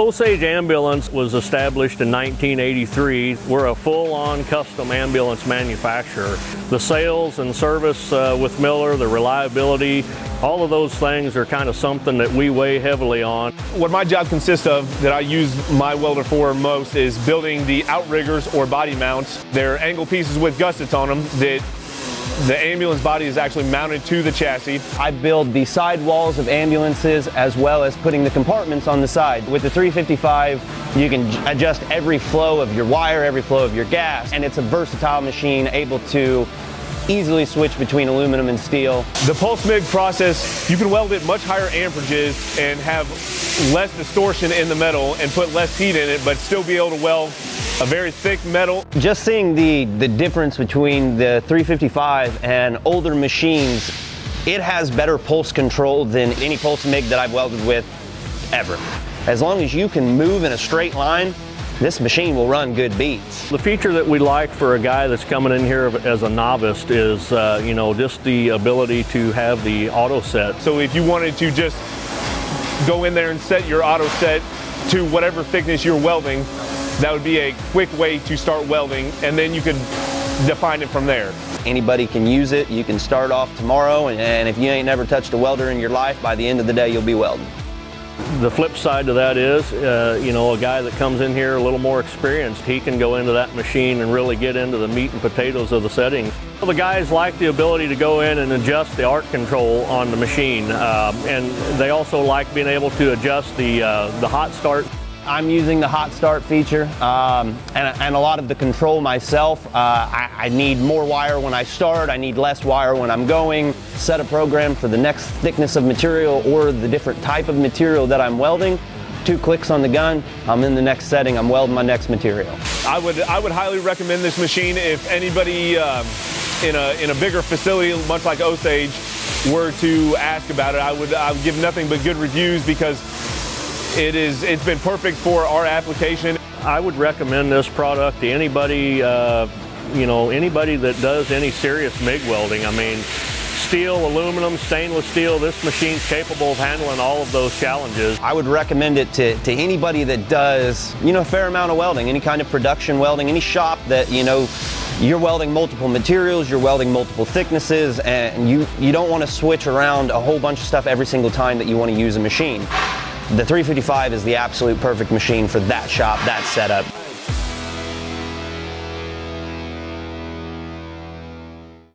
Osage Ambulance was established in 1983. We're a full-on custom ambulance manufacturer. The sales and service uh, with Miller, the reliability, all of those things are kind of something that we weigh heavily on. What my job consists of that I use my welder for most is building the outriggers or body mounts. They're angle pieces with gussets on them that the ambulance body is actually mounted to the chassis. I build the side walls of ambulances as well as putting the compartments on the side. With the 355, you can adjust every flow of your wire, every flow of your gas, and it's a versatile machine able to easily switch between aluminum and steel. The pulse MIG process, you can weld it much higher amperages and have less distortion in the metal and put less heat in it, but still be able to weld a very thick metal. Just seeing the, the difference between the 355 and older machines, it has better pulse control than any pulse MIG that I've welded with ever. As long as you can move in a straight line, this machine will run good beads. The feature that we like for a guy that's coming in here as a novice is, uh, you know, just the ability to have the auto set. So if you wanted to just go in there and set your auto set to whatever thickness you're welding, that would be a quick way to start welding and then you could define it from there. Anybody can use it. You can start off tomorrow and if you ain't never touched a welder in your life, by the end of the day you'll be welding. The flip side to that is, uh, you know, a guy that comes in here a little more experienced, he can go into that machine and really get into the meat and potatoes of the setting. The guys like the ability to go in and adjust the arc control on the machine, uh, and they also like being able to adjust the, uh, the hot start I'm using the hot start feature um, and, and, a lot of the control myself. Uh, I, I, need more wire when I start, I need less wire when I'm going. Set a program for the next thickness of material or the different type of material that I'm welding. Two clicks on the gun, I'm in the next setting, I'm welding my next material. I would, I would highly recommend this machine if anybody um, in, a, in a bigger facility, much like Osage, were to ask about it. I would, I would give nothing but good reviews because it is, it's been perfect for our application. I would recommend this product to anybody, uh, you know, anybody that does any serious MIG welding. I mean, steel, aluminum, stainless steel, this machine's capable of handling all of those challenges. I would recommend it to, to anybody that does, you know, a fair amount of welding, any kind of production welding, any shop that, you know, you're welding multiple materials, you're welding multiple thicknesses, and you, you don't want to switch around a whole bunch of stuff every single time that you want to use a machine. The 355 is the absolute perfect machine for that shop, that setup.